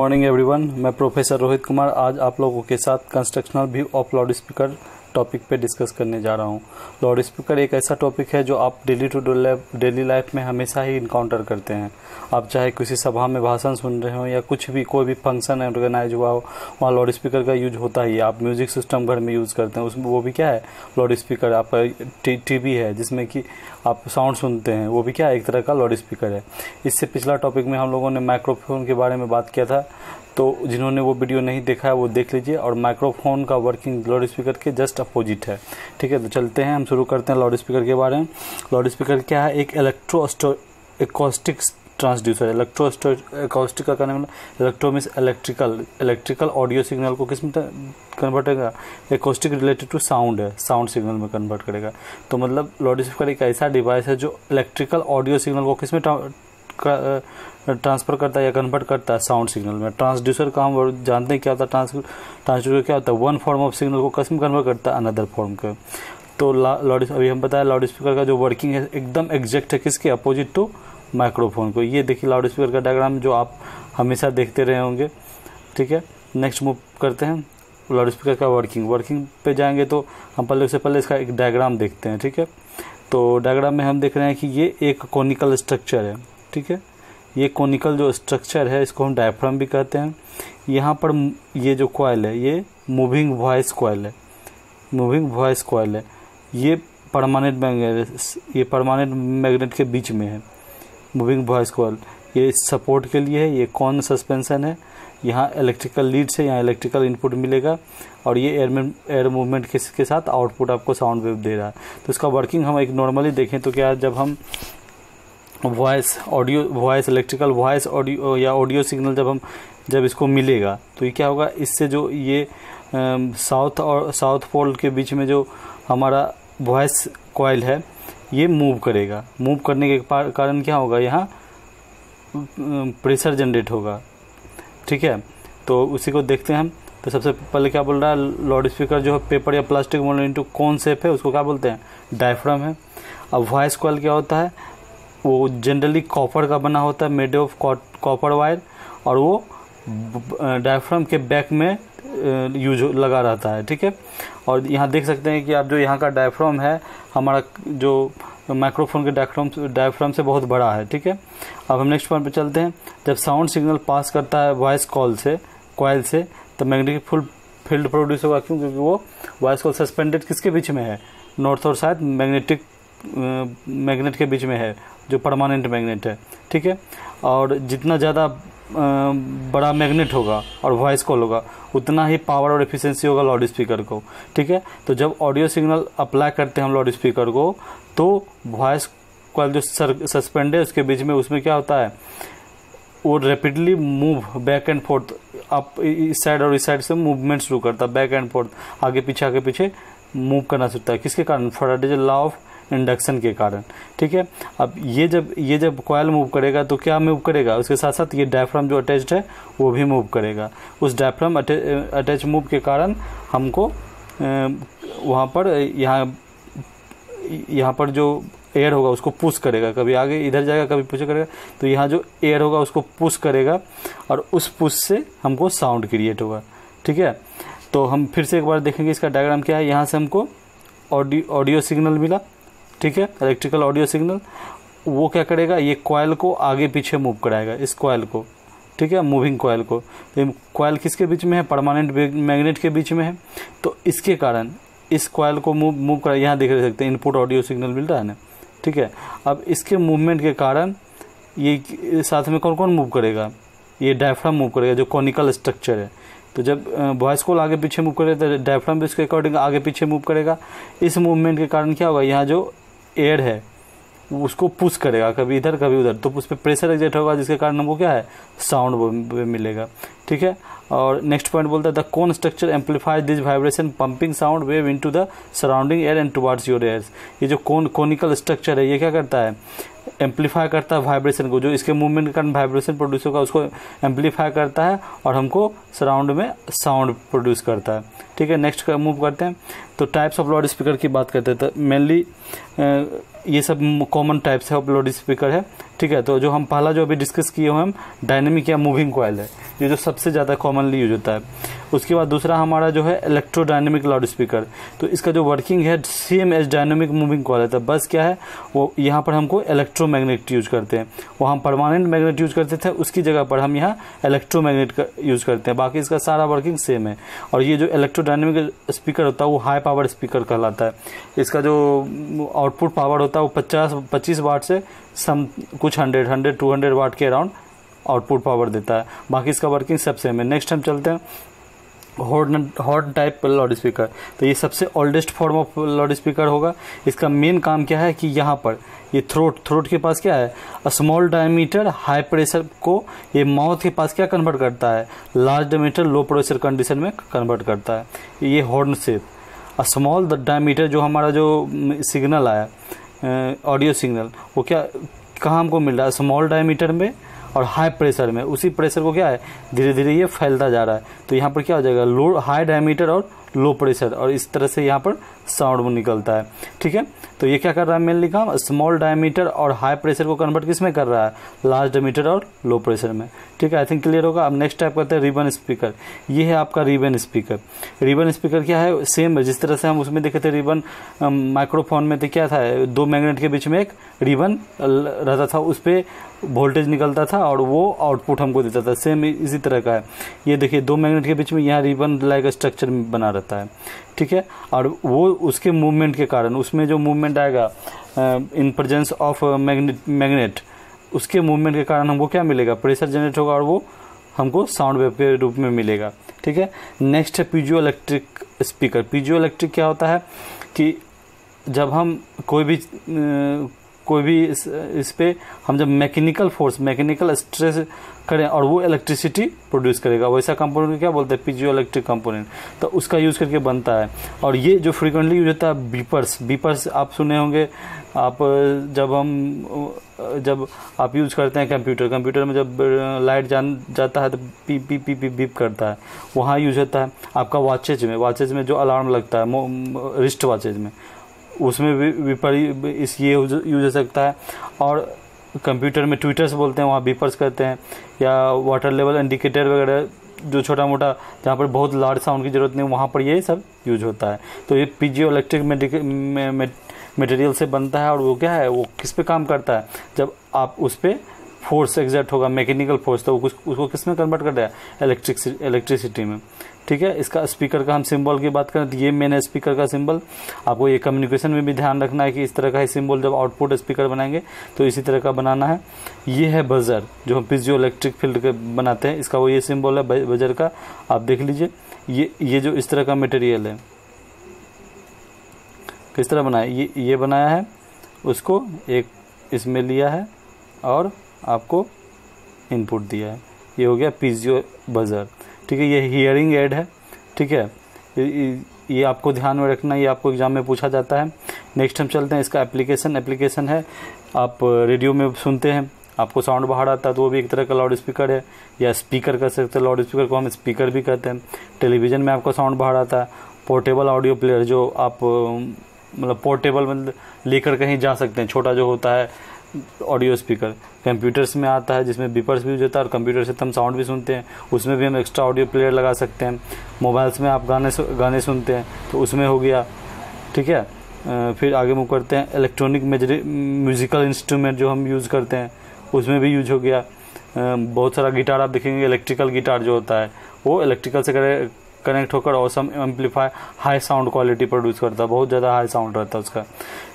Morning everyone मैं professor Rohit Kumar. आज आप लोगों के साथ constructional view of loudspeaker topic पे डिस्कस करने जा रहा हूँ। लाउड स्पीकर एक ऐसा टॉपिक है जो आप डेली टू डेली लाइफ में हमेशा ही इनकाउंटर करते हैं। आप चाहे किसी सभा में भाषण सुन रहे हो या कुछ भी, कोई भी फ़ंक्शन ऑर्गेनाइज हुआ हो, वहाँ लाउड स्पीकर का यूज़ होता ही है। आप म्यूज़िक सिस्टम घर में यूज़ करते हैं। उसमें वो भी क्या है? लाउड स्पीकर आपका टीवी है, जिसमें कि आप साउंड सुनते हैं। वो भी क्या एक तरह का लाउड स्पीकर है। इससे पिछला टॉपिक में हम लोगों ने माइक्रोफोन के बारे में बात किया था। तो जिन्होंने वो वीडियो नहीं देखा है, वो देख लीजिए। और माइक्रोफोन का वर्किंग लाउड स्पीकर के जस्ट अपोजिट है। ठीक है तो चलते हैं, हम शुरू करते हैं लाउड स्पीकर के बारे में। लाउड स्पीकर क्या है? एक electro acoustic transducer electro acoustic का कहने मतलब इलेक्ट्रिकल इलेक्ट्रिकल ऑडियो सिग्नल को किसमें कन्वर्ट करेगा? एकॉस्टिक रिलेटेड टू साउंड है। साउंड सिग्नल में कन्वर्ट करेगा। तो मतलब लाउड स्पीकर एक ऐसा डिवाइस है जो इलेक्ट्रिकल ऑडियो सिग्नल को किसमें ट्रांसफ़र करता है या कन्वर्ट करता है साउंड सिग्नल में। ट्रांसड्यूसर का हम जानते हैं क्या होता है? ट्रांस ट्रांसड्यूसर क्या होता है? वन फॉर्म ऑफ़ सिग्नल को कस में कन्वर्ट करता है अनदर फॉर्म के। तो लाउड अभी हम बताया लाउड स्पीकर का जो वर्किंग है, एकदम एग्जैक्ट है किसके? अपोजिट टू माइक्रोफोन को। ये देखिए लाउड स्पीकर का डायग्राम जो आप हमेशा देखते रहे होंगे। ठीक है? नेक्स्ट मूव करते हैं। लाउड स्पीकर का वर्किंग वर्किंग पे जाएँगे तो हम पहले से पहले इसका एक डायग्राम देखते हैं। ठीक है? तो डायग्राम में हम देख रहे हैं कि ये एक कॉनिकल स्ट्रक्चर है। ठीक है? ये कॉनिकल जो स्ट्रक्चर है इसको हम डायफ्राम भी कहते हैं। यहाँ पर ये जो कॉयल है ये मूविंग वॉइस कॉयल है। मूविंग वॉइस कॉयल है। ये परमानेंट मैग्नेट ये परमानेंट मैग्नेट के बीच में है। मूविंग वॉइस कॉयल ये सपोर्ट के लिए है ये कौन सस्पेंशन है? यहाँ इलेक्ट्रिकल लीड से यहाँ इलेक्ट्रिकल इनपुट मिलेगा और ये एयर एयर मूवमेंट के, साथ आउटपुट आपको साउंड वेव दे रहा है। तो इसका वर्किंग हम एक नॉर्मली देखें तो क्या जब हम voice audio voice electrical voice audio या ऑडियो सिग्नल जब हम, जब इसको मिलेगा तो ये क्या होगा? इससे जो ये साउथ और साउथ पोल के बीच में जो हमारा वॉइस कॉयल है, ये मूव करेगा। मूव करने के कारण क्या होगा? यहाँ प्रेशर जनरेट होगा। ठीक है? तो उसी को देखते हैं हम। तो सबसे पहले क्या बोल रहा है? लाउड स्पीकर जो है पेपर या प्लास्टिक मोल इंटू कौन सेप है, उसको क्या बोलते हैं? डायफ्राम है। अब वॉइस कॉल क्या होता है? वो जनरली कॉपर का बना होता है मेड ऑफ़ कॉपर वायर और वो डायफ्राम के बैक में यूज़ लगा रहता है, ठीक है? और यहाँ देख सकते हैं कि आप जो यहाँ का डायफ्राम है, हमारा जो माइक्रोफोन के डायफ्राम डायफ्राम से बहुत बड़ा है, ठीक है? अब हम नेक्स्ट पॉइंट पे चलते हैं। जब साउंड सिग्नल पास करता है वॉइस कॉल से कॉयल से तो मैग्नेटिक फुल फ़ील्ड प्रोड्यूस होगा। क्यों? क्योंकि वो वॉइस कॉल सस्पेंडेड किसके बीच में है? नॉर्थ और साउथ मैग्नेटिक मैग्नेट के बीच में है। जो परमानेंट मैग्नेट है, ठीक है? और जितना ज़्यादा बड़ा मैग्नेट होगा और वॉइस कॉल होगा, उतना ही पावर और एफिशिएंसी होगा लाउड स्पीकर को, ठीक है? तो जब ऑडियो सिग्नल अप्लाई करते हैं हम लाउड स्पीकर को तो वॉइस कॉल जो सस्पेंड है, उसके बीच में उसमें क्या होता है? वो rapidly move back and forth आप इस साइड और इस साइड से मूवमेंट शुरू करता है बैक एंड फोर्थ आगे पीछे आगे पीछे मूव करना सकता है। किसके कारण? फॉर लॉ ऑफ़ इंडक्शन के कारण, ठीक है? अब ये जब ये जब कॉयल मूव करेगा तो क्या मूव करेगा? उसके साथ साथ ये डायफ्राम जो अटैच्ड है, वो भी मूव करेगा। उस डायफ्राम अटैच मूव के कारण हमको वहाँ पर यहाँ यहाँ पर जो एयर होगा, उसको पुश करेगा। कभी आगे इधर जाएगा, कभी पुश करेगा। तो यहाँ जो एयर होगा, उसको पुश करेगा और उस पुश से हमको साउंड क्रिएट होगा, ठीक है? तो हम फिर से एक बार देखेंगे इसका डायग्राम क्या है। यहाँ से हमको ऑडियो ऑडियो सिग्नल मिला। ठीक है? इलेक्ट्रिकल ऑडियो सिग्नल वो क्या करेगा? ये कॉयल को आगे पीछे मूव कराएगा, इस कॉयल को। ठीक है? मूविंग कॉयल को। तो कॉयल किसके बीच में है? परमानेंट मैग्नेट के बीच में है। तो इसके कारण इस कॉयल को मूव मूव कर यहाँ देख सकते हैं इनपुट ऑडियो सिग्नल मिल रहा है ना? ठीक है? अब इसके मूवमेंट के कारण ये साथ में कौन कौन मूव करेगा? ये डायफ्राम मूव करेगा, जो कॉनिकल स्ट्रक्चर है। तो जब वॉइस कॉल आगे पीछे मूव करेगा तो डायफ्राम भी इसके अकॉर्डिंग आगे पीछे मूव करेगा। इस मूवमेंट के कारण क्या होगा? यहाँ जो एयर है, उसको पुश करेगा, कभी इधर, कभी उधर। तो उस पर प्रेशर एग्जेट होगा, जिसके कारण हमको क्या है? साउंड मिलेगा। ठीक है? और नेक्स्ट पॉइंट बोलता है the cone structure amplifies this vibration pumping sound wave into the surrounding air and towards your ear ये जो कौन कोनिकल स्ट्रक्चर है, ये क्या करता है? एम्पलीफाई करता है वाइब्रेशन को, जो इसके मूवमेंट के कारण वाइब्रेशन प्रोड्यूस होगा, उसको एम्पलीफाई करता है और हमको सराउंड में साउंड प्रोड्यूस करता है। ठीक है नेक्स्ट मूव करते हैं। तो टाइप्स ऑफ़ लाउड स्पीकर की बात करते हैं तो मेनली ये सब कॉमन टाइप्स है ऑफ़ लाउड स्पीकर है। ठीक है तो जो हम पहला जो अभी डिस्कस किए हुए हम डायनेमिक या मूविंग कॉयल है, ये जो सबसे ज़्यादा कॉमनली यूज़ होता है। उसके बाद दूसरा हमारा जो है इलेक्ट्रोडायनेमिक लाउड स्पीकर तो इसका जो वर्किंग है same as dynamic moving coil है तो बस क्या है, वो यहाँ पर हमको इलेक्ट्रोमैग्नेट यूज़ करते हैं। वो हम परमानेंट मैग्नेट यूज़ करते थे, उसकी जगह पर हम यहाँ इलेक्ट्रोमैग्नेट का यूज़ करते हैं। बाकी इसका सारा वर्किंग सेम है। और ये जो इलेक्ट्रोडायनेमिक स्पीकर होता है, वो हाई पावर स्पीकर कहलाता है। इसका जो आउटपुट पावर होता है, वो पचास, पच्चीस वाट से सम कुछ hundred hundred to hundred watt के अराउंड आउटपुट पावर देता है। बाकी इसका वर्किंग सब सेम है। नेक्स्ट हम चलते हैं। Horn horn type loudspeaker तो ये सबसे oldest form of loud speaker होगा। इसका मेन काम क्या है कि यहाँ पर ये थ्रोट थ्रोट के पास क्या है? स्मॉल डायमीटर हाई प्रेशर को ये माउथ के पास क्या कन्वर्ट करता है? Large diameter low pressure condition में कन्वर्ट करता है। ये हॉर्न शेप स्मॉल डायमीटर जो हमारा जो सिग्नल आया ऑडियो सिग्नल वो क्या, कहाँ हमको मिल रहा है? स्मॉल डायमीटर में और हाई प्रेशर में। उसी प्रेशर को क्या है? धीरे धीरे ये फैलता जा रहा है। तो यहाँ पर क्या हो जाएगा? लो हाई डायमीटर और लो प्रेशर और इस तरह से यहाँ पर साउंड निकलता है। ठीक है? तो ये क्या कर रहा है मेनली काम? स्मॉल डायमीटर और हाई प्रेशर को कन्वर्ट किसमें कर रहा है? लार्ज डायमीटर और लो प्रेशर में। ठीक है? आई थिंक क्लियर होगा? अब नेक्स्ट टाइप करते हैं रिबन स्पीकर ये है आपका रिबन स्पीकर रिबन स्पीकर क्या है? सेम जिस तरह से हम उसमें देखे थे रिबन माइक्रोफोन में तो क्या था? दो मैग्नेट के बीच में एक रिबन रहता था। उस पर वोल्टेज निकलता था और वो आउटपुट हमको देता था। सेम इसी तरह का है। ये देखिए, दो मैग्नेट के बीच में यहाँ रिबन लाइक स्ट्रक्चर बना रहता है। ठीक है? और वो उसके मूवमेंट के कारण, उसमें जो मूवमेंट आएगा in presence of magnet magnet उसके मूवमेंट के कारण हमको क्या मिलेगा? प्रेशर जनरेट होगा और वो हमको साउंड वेव के रूप में मिलेगा। ठीक है? नेक्स्ट है piezo electric speaker piezo electric क्या होता है कि जब हम कोई भी कोई भी इस, इस पे हम जब मैकेनिकल फोर्स मैकेनिकल स्ट्रेस करें और वो इलेक्ट्रिसिटी प्रोड्यूस करेगा वैसा कंपोनेंट क्या बोलते हैं? पीजियो इलेक्ट्रिक कंपोनेंट तो उसका यूज़ करके बनता है। और ये जो फ्रिक्वेंटली यूज़ होता है बीपर्स बीपर्स आप सुने होंगे आप जब हम जब आप यूज़ करते हैं कंप्यूटर कंप्यूटर में जब लाइट जान जाता है तो P P P P beep करता है। वहाँ यूज़ होता है आपका वॉचेज में। वॉचेज में जो अलार्म लगता है रिस्ट वॉचेज में। उसमें भी विपरी, इस ये यूज़ हो सकता है। और कंप्यूटर में ट्विटर्स बोलते हैं, वहाँ बीपर्स करते हैं, या वाटर लेवल इंडिकेटर वगैरह, जो छोटा मोटा जहाँ पर बहुत लार्ज साउंड की ज़रूरत नहीं, वहाँ पर ये सब यूज़ होता है। तो ये पीजियो इलेक्ट्रिक मेटेरियल से बनता है, और वो क्या है, वो किस पे काम करता है? जब आप उस पर फोर्स एग्जैक्ट होगा, मैकेनिकल फोर्स तो उसको किसमें कन्वर्ट कर है इलेक्ट्रिक इलेक्ट्रिसिटी में। ठीक है? इसका स्पीकर का हम सिंबल की बात करें तो ये मेन स्पीकर का सिंबल आपको ये कम्युनिकेशन में भी ध्यान रखना है कि इस तरह का ही सिंबल जब आउटपुट स्पीकर बनाएँगे तो इसी तरह का बनाना है। ये है बजर जो हम पिजियो इलेक्ट्रिक फ़ील्ड के बनाते हैं। इसका वो ये सिंबल है बजर का। आप देख लीजिए, ये ये जो इस तरह का मटेरियल है। किस तरह बनाया? ये ये बनाया है, उसको एक इसमें लिया है, और आपको इनपुट दिया है। ये हो गया पिजियो बजर ठीक है, ये हियरिंग एड है। ठीक है, ये आपको ध्यान में रखना, ये आपको एग्ज़ाम में पूछा जाता है। नेक्स्ट हम चलते हैं, इसका एप्लीकेशन एप्लीकेशन है। आप रेडियो में सुनते हैं, आपको साउंड बाहर आता है तो वो भी एक तरह का लाउड स्पीकर है। या स्पीकर कर सकते हैं लाउड स्पीकर को हम स्पीकर भी कहते हैं। टेलीविज़न में आपका साउंड बाहर आता है। पोर्टेबल ऑडियो प्लेयर जो आप मतलब पोर्टेबल मतलब लेकर कहीं जा सकते हैं, छोटा जो होता है ऑडियो स्पीकर। कंप्यूटर्स में आता है, जिसमें बीपर्स भी यूज़ होता है और कंप्यूटर से हम साउंड भी सुनते हैं। उसमें भी हम एक्स्ट्रा ऑडियो प्लेयर लगा सकते हैं। मोबाइल्स में आप गाने गाने सुनते हैं तो उसमें हो गया। ठीक है? फिर आगे मूव करते हैं। इलेक्ट्रॉनिक म्यूज़िकल इंस्ट्रूमेंट जो हम यूज़ करते हैं, उसमें भी यूज़ हो गया। बहुत सारा गिटार आप देखेंगे इलेक्ट्रिकल गिटार जो होता है, वो इलेक्ट्रिकल से कनेक्ट होकर awesome amplify high sound quality produce करता है। बहुत ज़्यादा हाई साउंड रहता है उसका।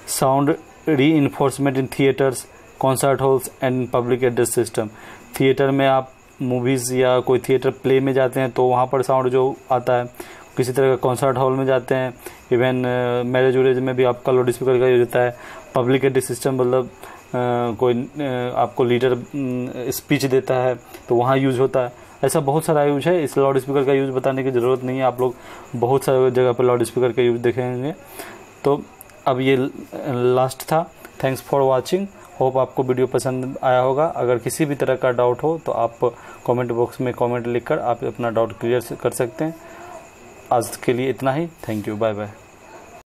Sound reinforcement in theatres concert halls and public address system theatre में आप मूवीज़ या कोई थिएटर प्ले में जाते हैं तो वहाँ पर साउंड जो आता है, किसी तरह का कॉन्सर्ट हॉल में जाते हैं इवन मैरिज वरेज में भी आपका लाउड स्पीकर का यूज़ होता है। पब्लिक एड्रेस सिस्टम मतलब कोई आपको लीडर स्पीच देता है तो वहाँ यूज़ होता है। ऐसा बहुत सारा यूज़ है, इस लाउड स्पीकर का यूज़ बताने की ज़रूरत नहीं है। आप लोग बहुत सारे जगह पर लाउड स्पीकर का यूज़ देखेंगे। तो अब ये लास्ट था। थैंक्स फॉर वॉचिंग होप आपको वीडियो पसंद आया होगा। अगर किसी भी तरह का डाउट हो तो आप कमेंट बॉक्स में कमेंट लिखकर आप अपना डाउट क्लियर कर सकते हैं। आज के लिए इतना ही। Thank you bye bye